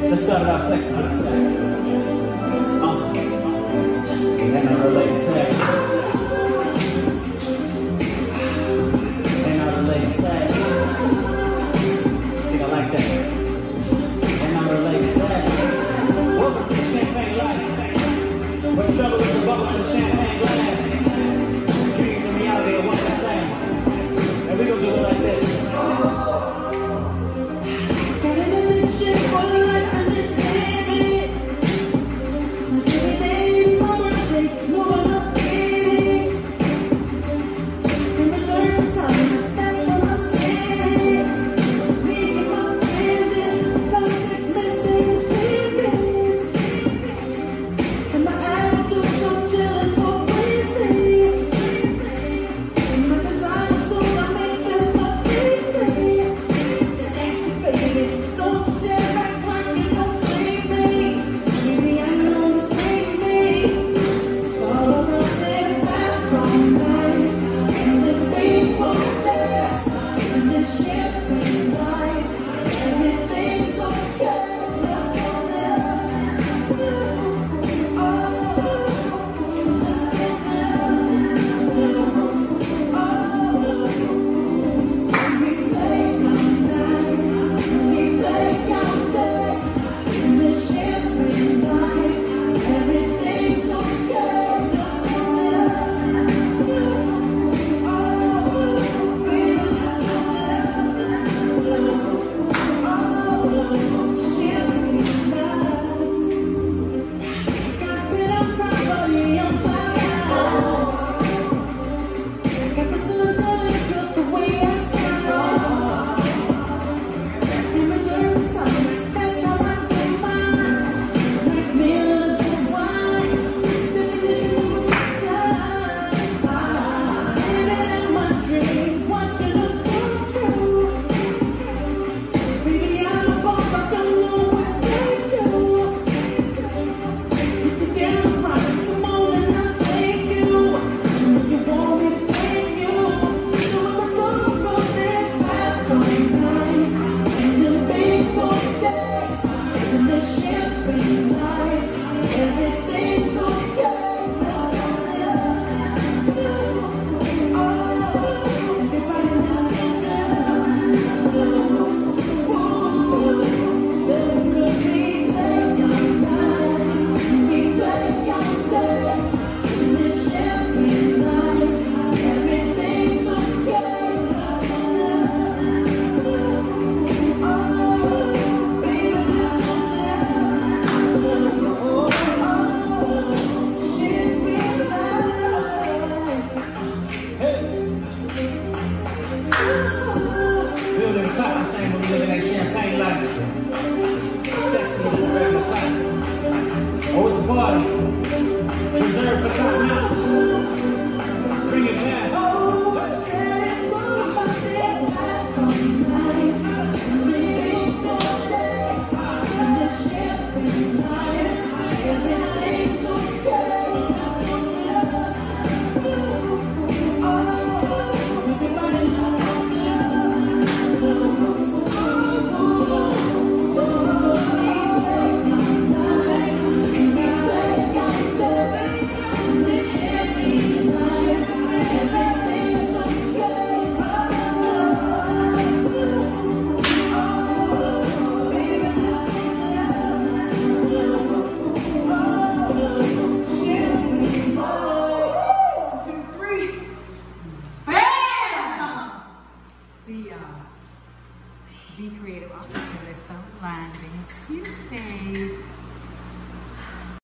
Let's start about sex, not sex. Uh, and I relate sex. the uh, Be Creative Arts Center, Sun Landing Tuesday.